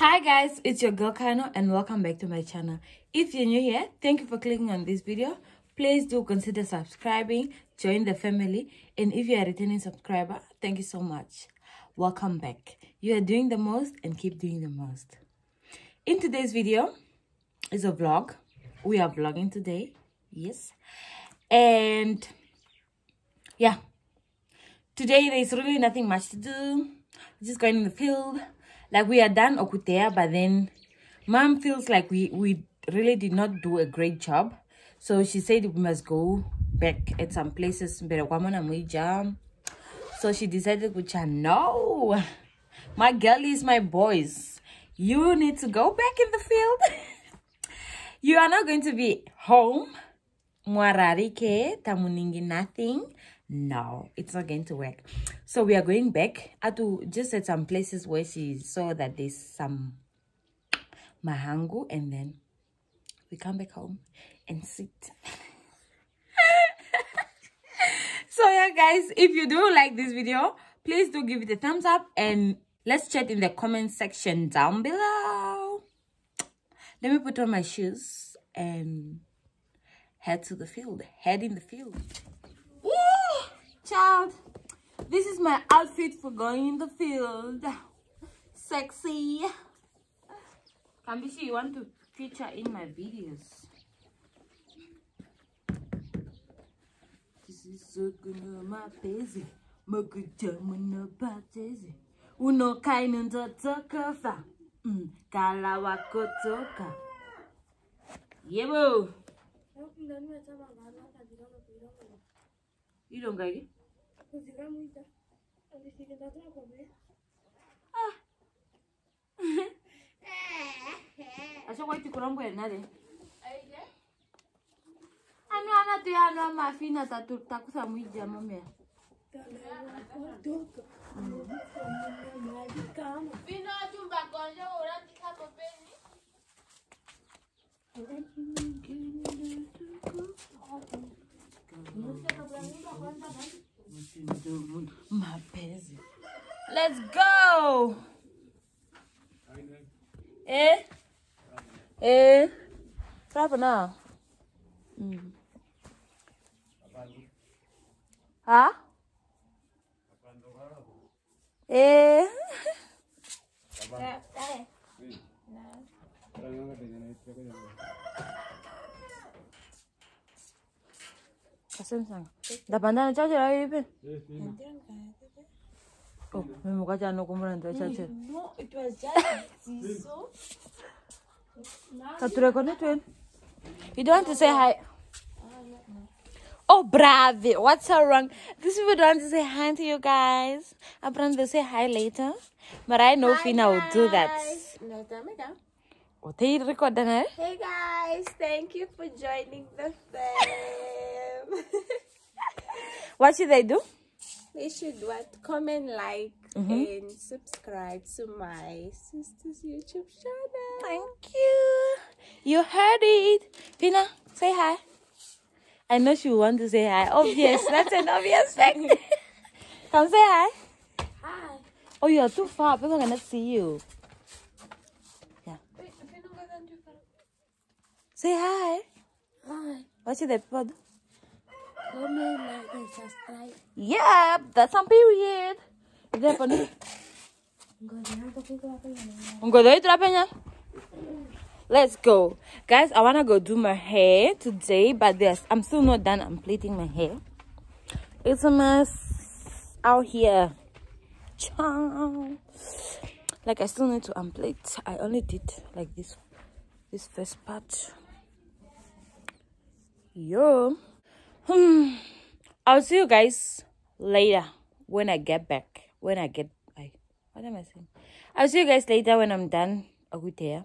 Hi guys, it's your girl Kaino and welcome back to my channel. If you're new here, thank you for clicking on this video. Please do consider subscribing, join the family, and if you're a returning subscriber, thank you so much. Welcome back. You are doing the most and keep doing the most. In today's video is a vlog. We are vlogging today. Yes. And yeah, today there's really nothing much to do. Just going in the field. Like we are done Okutea, but then mom feels like we we really did not do a great job. So she said we must go back at some places. So she decided, which I know, my girlies, my boys, you need to go back in the field. you are not going to be home. Mwararike, tamuningi nothing. No, it's not going to work. So we are going back. Atu just at some places where she saw that there's some mahangu and then we come back home and sit. so yeah guys, if you do like this video, please do give it a thumbs up and let's chat in the comment section down below. Let me put on my shoes and head to the field. Head in the field. Woo! Child, this is my outfit for going in the field. Sexy. Kambishi, you want to feature in my videos? This is so good, my busy. Makujamuna batezi. Uno kainu ndotoka fa. Mm, kala wako toka. Yebo. You don't get it? funcionar ah. muy tarde. Antes de que te la comer. Acha kwa tikurombo enare. Aije. Ano ana tu ano ama fina tatu takusa mwija mume. Vino chumba konjo uratika kopeni. Uratika kopeni. Uratika kopeni. Let's go. Eh? Eh? Trapa na. Mm. Ha? Eh? Kasem sang. Da bandana chacha ra ipe. Oh, mimi kwa jana kumura ndo chacha. No, it was just so. Kature kone twen. You don't want to say hi. Oh, brave. What's so wrong? These people don't want to say hi to you guys. I'm going to say hi later. But I know Fina will do that. No, tell me now. Oh, record eh? Hey guys, thank you for joining the fam. What should they do? they should what comment, like, and subscribe to my sister's YouTube channel. Thank you. You heard it. Fina, say hi. I know she want to say hi. Obvious. That's an obvious fact. Come say hi. Hi. Oh, you're too far. People cannot see you. Yeah. Wait, if you don't go down too far. Say hi. Hi. What's people do? Comment, like, and subscribe. Yep, that's on period. Dia apa nih? Enggak ada itu apanya? Let's go. Guys, I wanna go do my hair today, but there's I'm still not done. I'm plaiting my hair. It's a mess out here. Ciao. Like I still need to unplait. I only did like this this first part. Yo. Hmm. I'll see you guys later when I get back. When I get I what am I saying? I'll see you guys later when I'm done hair.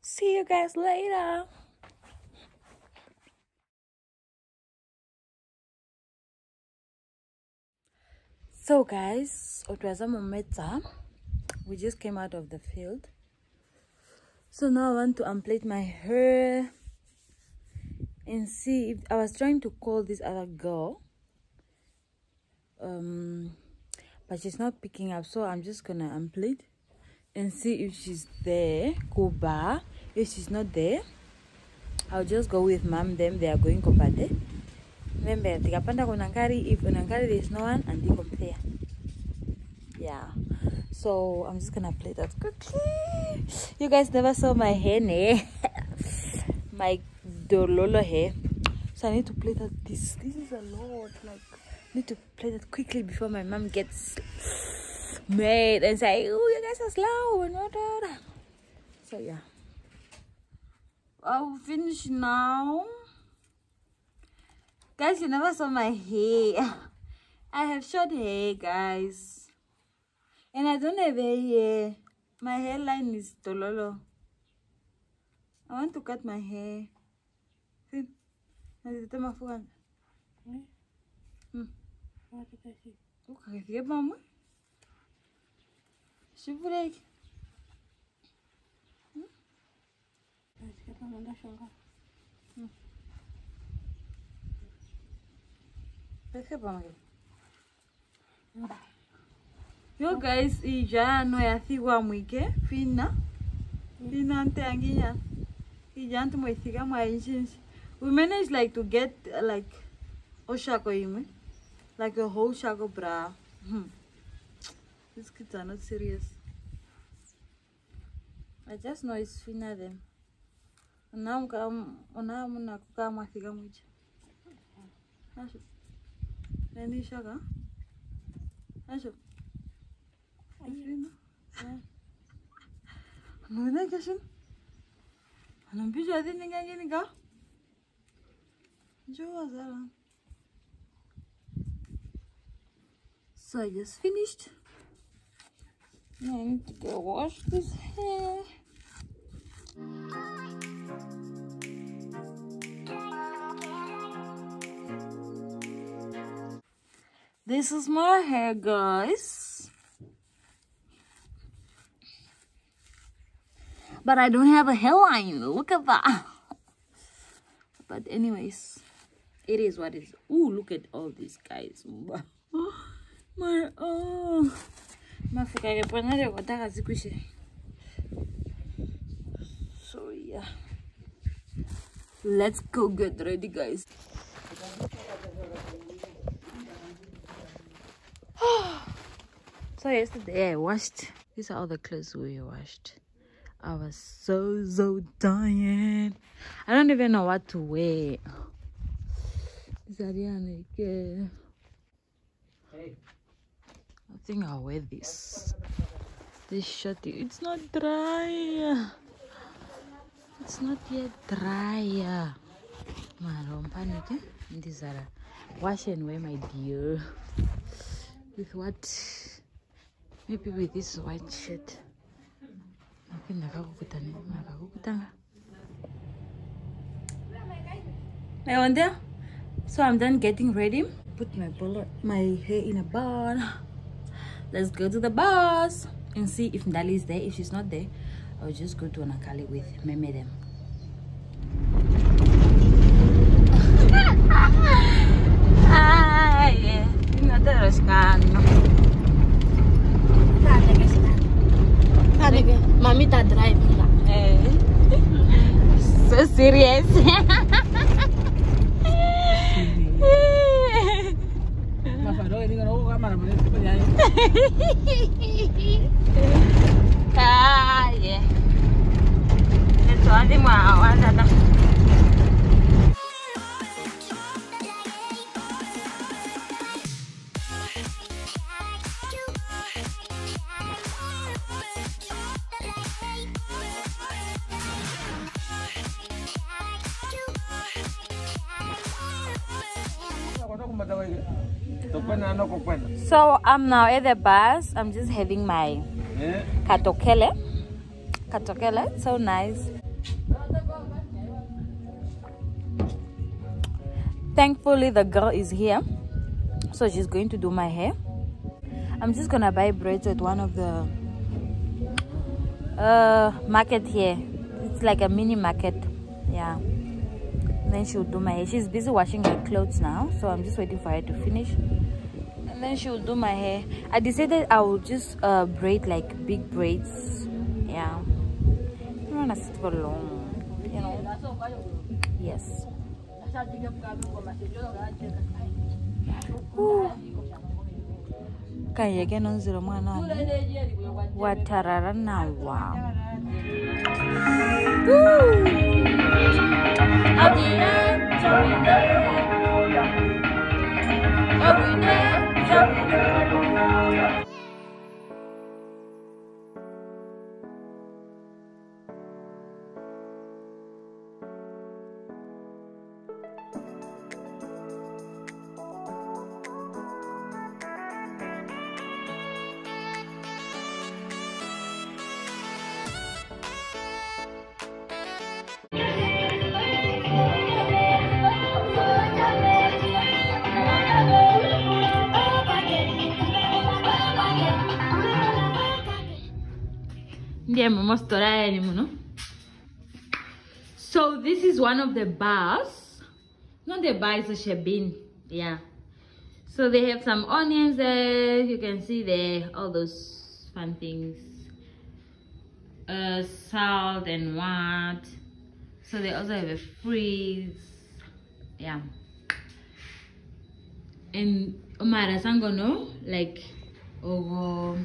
See you guys later. So guys, Otwazamometa, we just came out of the field. So now I want to unplait my hair and see if I was trying to call this other girl. Um but she's not picking up, so I'm just gonna unplait and see if she's there kuba if she's not there i'll just go with mom them they are going kopade remember tikapanda kunankari if unankari there's no one and they compare yeah so i'm just gonna play that quickly you guys never saw my hair ne? my dololo hair. So i need to play that this this is a lot like need to play that quickly before my mom gets mad and say oh you guys are slow and whatever so yeah. I'll finish now. Guys you never saw my hair. I have short hair guys. And i don't have hair my hairline is tololo. I want to cut my hair Nandito mafugan. Eh? Hmm. Bakit kasi? Oh, kakasiya ba mo? Shubulay. Hmm? Kakasiya pa manda siya ka. Hmm. Kakasiya pa manda. Yo guys, ija no ya é assim thigwa mwike é? fina. Fina ante anginya. Ija antu mwesiga mwa injinji. We managed like to get uh, like oshako imwe like a whole shako bra. Hmm. these kids are not serious. I just know it's fina them unamuna kukaa mwafika mwicha asho nani shaka asho Nuna kashin. Anong bisyo So I just finished. Now I need to go wash this hair. This is my hair, guys. But I don't have a hairline. Look at that. But anyways, it is what is. Ooh, look at all these guys. My oh. Mafika ke pona le kota ka zikushe. So yeah. Let's go get ready, guys. so yesterday I washed. These are all the clothes we washed. I was so so tired. I don't even know what to wear. Zariane, yeah. I think I'll wear this. This shirt, it's not dry. It's not yet dry. Mara, panic. These are wash and wear, my dear. With what? Maybe with this white shirt. napenda kakukutana nakakukutanga I on there so I'm done getting ready put my bullet my hair in a bun let's go to the bus and see if Ndali is there if she's not there I'll just go to Anakali with Meme them yeah not the Mami tá driving lá. Eh. so serious. ah, yeah. It's only one So I'm now at the bus. I'm just having my katokele. Katokele, so nice. Thankfully, the girl is here, so she's going to do my hair. I'm just gonna buy braids at one of the uh market here. It's like a mini market, yeah. then she'll do my hair. She's busy washing her clothes now, so I'm just waiting for her to finish. Then she will do my hair. I decided I will just uh, braid like big braids. Yeah. I don't want to sit for long, you know. Yes. kayeke nonzira mwana wane watarara nawa ndiye so this is one of the bars. Not the bar it's a shebeen. Yeah. So they have some onions there. You can see there all those fun things. Uh salt and what? So they also have a freeze. Yeah. And umara sangono like ogo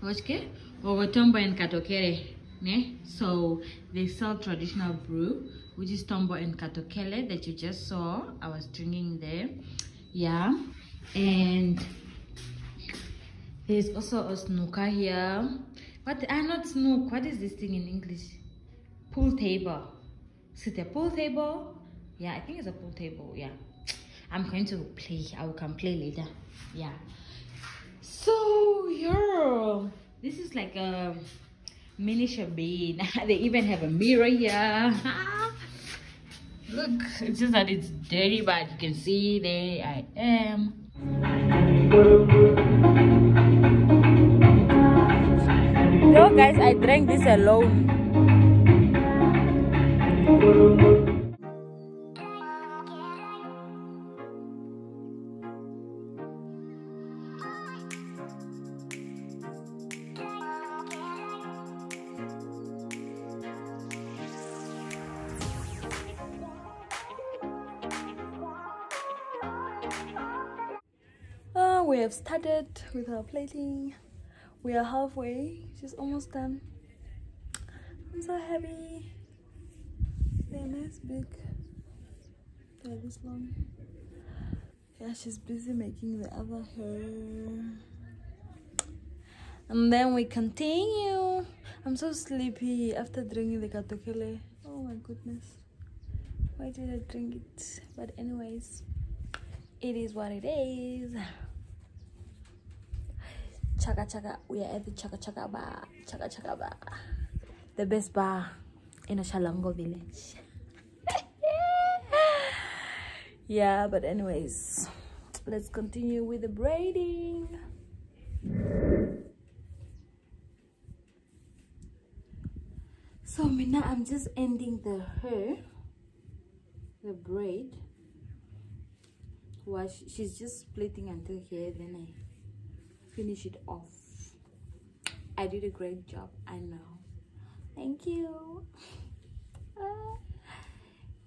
what's Tombo and Katokere. Ne? So they sell traditional brew, which is Tombo and Katokele that you just saw. I was drinking there. Yeah. And there's also a snooker here. What? Ah, not snook. What is this thing in English? Pool table. Is it a pool table? Yeah, I think it's a pool table. Yeah. I'm going to play. I will come play later. Yeah. So, yeah this is like a miniature shebeen. They even have a mirror here. Look. It's just that it's dirty but you can see there i am. No guys i drank this alone we have started with our plating. We are halfway she's almost done. I'm so happy. They're nice big. They're this long. Yeah she's busy making the other hair. And then we continue. I'm so sleepy after drinking the katokele. Oh my goodness. Why did i drink it? But anyways it is what it is Chaka Chaka. We are at the Chaka Chaka bar. Chaka Chaka bar. The best bar in a Shalango village. yeah, but anyways, let's continue with the braiding. So Mina, I'm just ending the hair, the braid. Well, she's just splitting until here, then I finish it off. I did a great job i know. Thank you. Uh,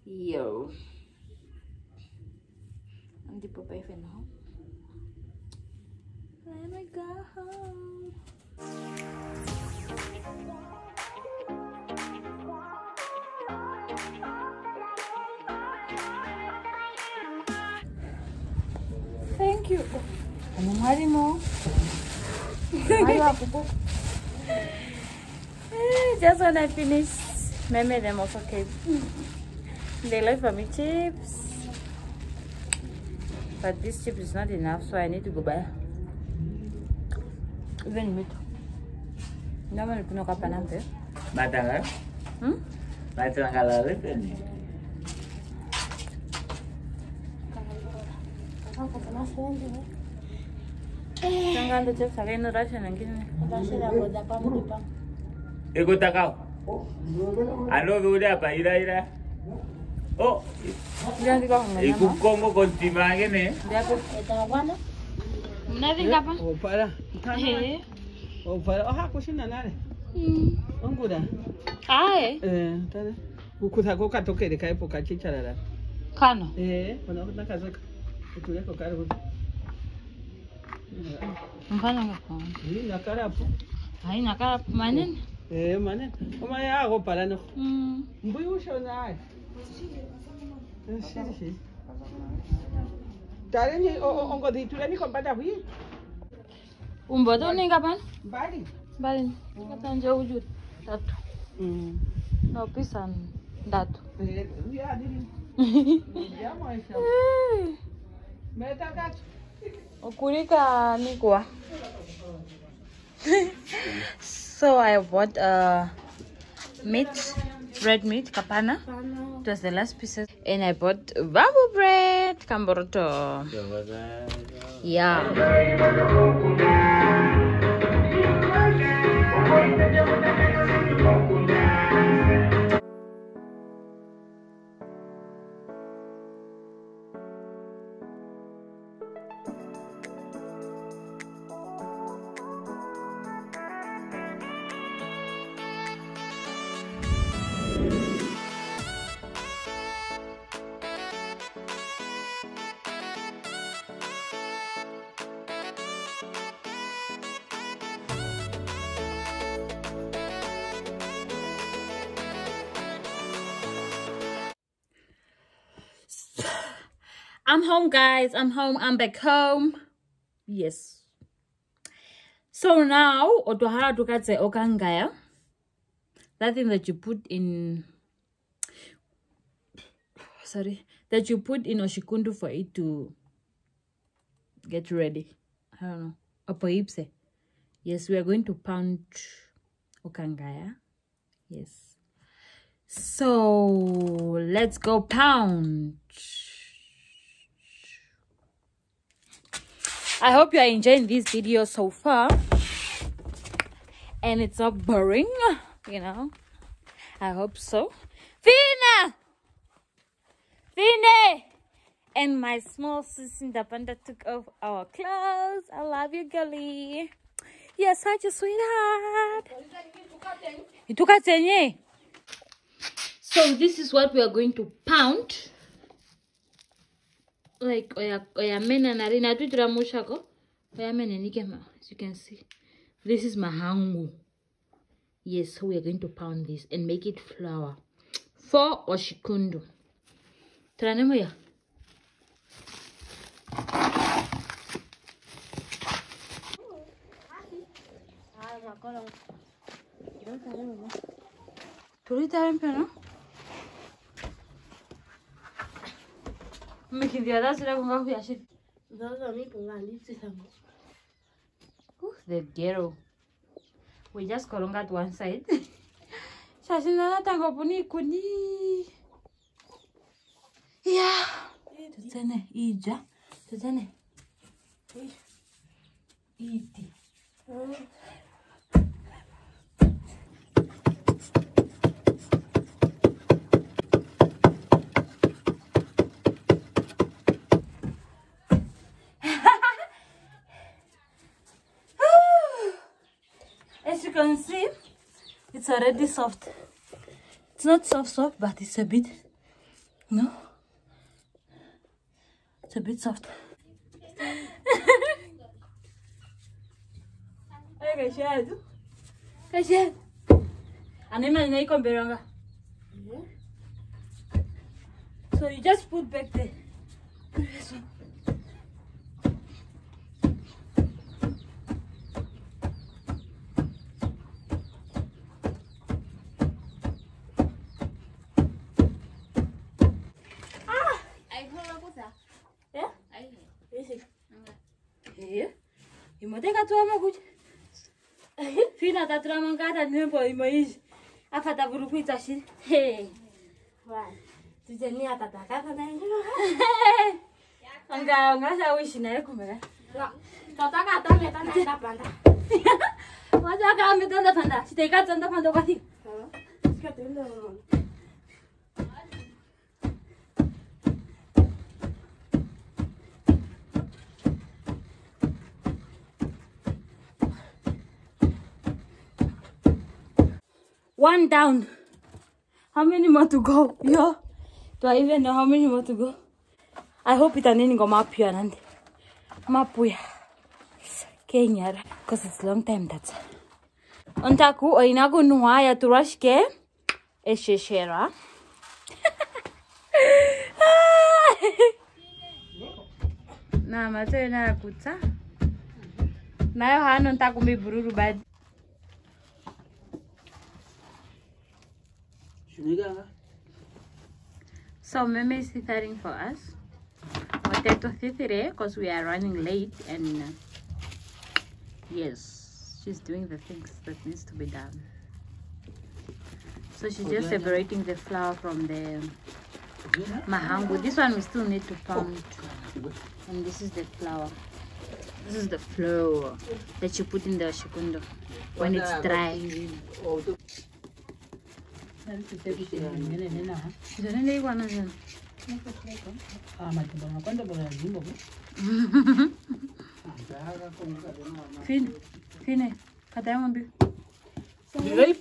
yo. I'm pa ba even home let me go home. Thank you. Ano nga mo? Just when I finish, Meme them also came. They like for me chips. But this chip is not enough, so I need to go buy. Even meat. Naman na pinuka pa natin. Bata ka? Hmm? Bata lang kalalit yan eh. Tanggal सांगाल तर सगळ्यांना ration आणखी एक होता का आलो उद्या पा इरा इरा ओ खूप कोंगो कोणती मागे ने Opara. Opara. Oha kushinda nare. Ongura. Ae. Eh, tare. Kukuta ko katokere kaipo kachicharara. Kano. Eh, bona nakazoka. Utuleko kare kuti. Mfano ngakona. Ni nakarapo. Haina kala manene. Eh, mane. Oma ya opala no. Mm. Mbuyu ushona ai. Eh, shiri shiri. Tare ni ongo ditula ni kompata hui. Umboto ninga pan? Bali. Bali. Kata nje ujut. Tatu. Mm. No pisa ndatu. Eh, ya diri. Ya maisha. Meta gato. So I bought uh meat, red meat, kapana. It was the last pieces. And I bought babu bread, kamboroto. Yeah. I'm home, guys. I'm home. I'm back home. Yes. So now, otohara tukatse okangaya. That thing that you put in, sorry, that you put in oshikundu for it to get ready. I don't know. Opoipse. Yes, we are going to pound okangaya. Yes. So let's go pound. I hope you are enjoying this video so far. And it's not boring, you know. I hope so. Vina! Vina! And my small sister panda took off our clothes. I love you, girlie. You're such a sweetheart. So this is what we are going to pound. Like oya oya mena na. Oya mena nikema as you can see. This is mahangu. Yes, so we are going to pound this and make it flour. For oshikundu. Mehindiyada sıra bunga huyaşır. Zaten mi bunga lipsi samış. The ghetto. We just colong at one side. Şaşınana. Ya. Already soft. It's not soft, soft, but it's a bit, no? It's a bit soft. Ay, kashado. Kashado. Anima na iko mberanga. So you just put back the Cadê a tua mão? Fina da tua mão, cara, não foi, mas. A fata burupita, assim. Vai. Tu já nem a tata, cara, né? Anga, anga, já hoje, né? Como é? Não, tá cá, tá, tá, tá, tá, planta. Mas já cá, me dando a planta. Se tem cá, dando a planta, eu vou te. Fica tudo. One down. How many more to go? Yo. Do I even know how many more to go? I hope it's an ending map here and map Mapuya. Kenya. Because it's long time that's. Ontaku oinagu nuhaya turashke. Esheshera. na macho ina kutsa. Nayo hano ntakumbi bururu So Meme is preparing for us. Potato thithire because we are running late and uh, yes, she's doing the things that needs to be done. So she's just separating the flour from the mahangu. This one we still need to pound. And this is the flour. This is the flour that you put in the shikundo when it's dry. Zinene iko anaza. Amati bona kwanda bona zimbo ko. Fin fine kadaya mambi. Dilay.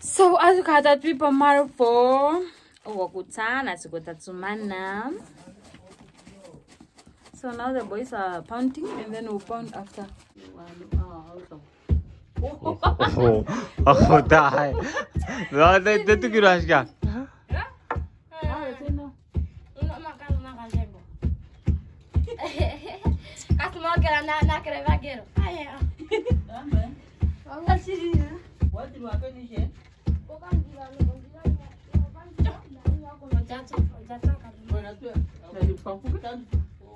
So as you can that people marvel, oh, good time, as you got to man now. So now the boys are pounding and then we'll pound after. Oh, oh, dai. No, te te tu kiras ka. Na tukisema kwa kwa shamba. Ai kulambwe.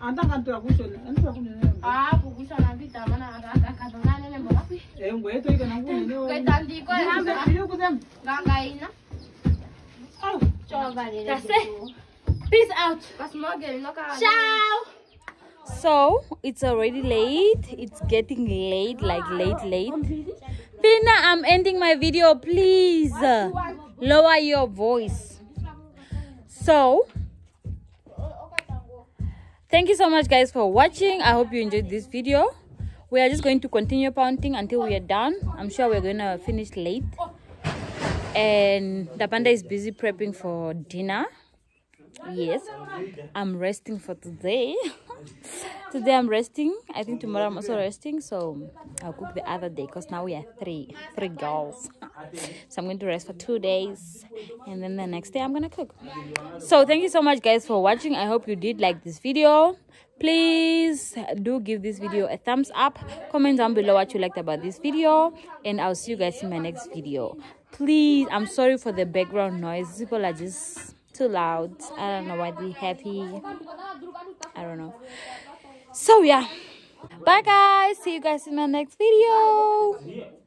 Shamba tena? Antaka tuakushona, antuakunene. Ah, kukusha na vita nene mbona. Eh, ngweto iko nangunene. Kwa tandiko Ambe ya iyo kuzem. ganga ina. Au. Choga lele. That's it. Peace out. Kasmoge noka. Ciao. So it's already late. It's getting late, like late, late. Pina, I'm ending my video. Please uh, lower your voice. So, thank you so much, guys, for watching. I hope you enjoyed this video. We are just going to continue pounding until we are done. I'm sure we're gonna finish late. And the panda is busy prepping for dinner. Yes, I'm resting for today. today I'm resting. I think tomorrow I'm also resting. So I'll cook the other day because now we are three, three girls. so I'm going to rest for two days, and then the next day I'm gonna cook. So thank you so much, guys, for watching. I hope you did like this video. Please do give this video a thumbs up. Comment down below what you liked about this video, and I'll see you guys in my next video. Please, I'm sorry for the background noise. People are just too loud. I don't know why they're happy. I don't know. So yeah. Bye guys. See you guys in my next video.